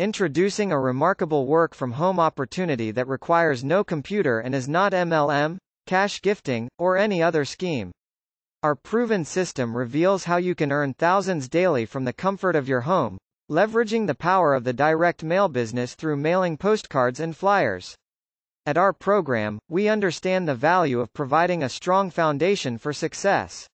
Introducing a remarkable work from home opportunity that requires no computer and is not MLM, cash gifting, or any other scheme. Our proven system reveals how you can earn thousands daily from the comfort of your home, leveraging the power of the direct mail business through mailing postcards and flyers. At our program, we understand the value of providing a strong foundation for success.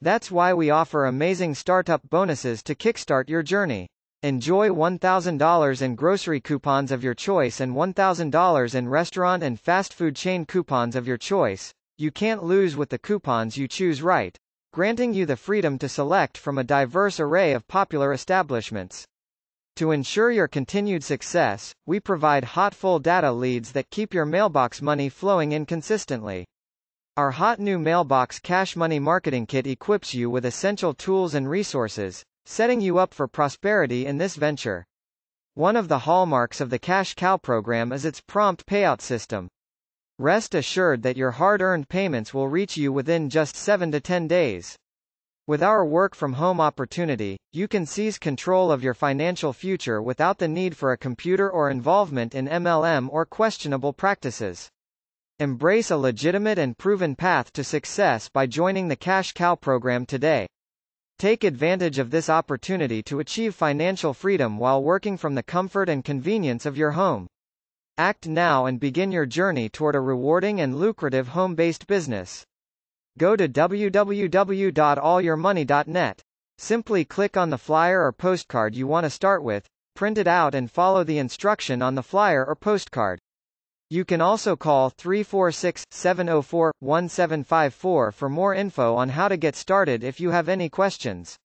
That's why we offer amazing startup bonuses to kickstart your journey. Enjoy $1,000 in grocery coupons of your choice and $1,000 in restaurant and fast food chain coupons of your choice. You can't lose with the coupons you choose right, granting you the freedom to select from a diverse array of popular establishments. To ensure your continued success, we provide hot full data leads that keep your mailbox money flowing in consistently. Our hot new mailbox cash money marketing kit equips you with essential tools and resources, setting you up for prosperity in this venture. One of the hallmarks of the Cash Cow program is its prompt payout system. Rest assured that your hard-earned payments will reach you within just 7 to 10 days. With our work from home opportunity, you can seize control of your financial future without the need for a computer or involvement in MLM or questionable practices. Embrace a legitimate and proven path to success by joining the Cash Cow program today. Take advantage of this opportunity to achieve financial freedom while working from the comfort and convenience of your home. Act now and begin your journey toward a rewarding and lucrative home-based business. Go to www.allyourmoney.net. Simply click on the flyer or postcard you want to start with, print it out and follow the instruction on the flyer or postcard. You can also call 346-704-1754 for more info on how to get started if you have any questions.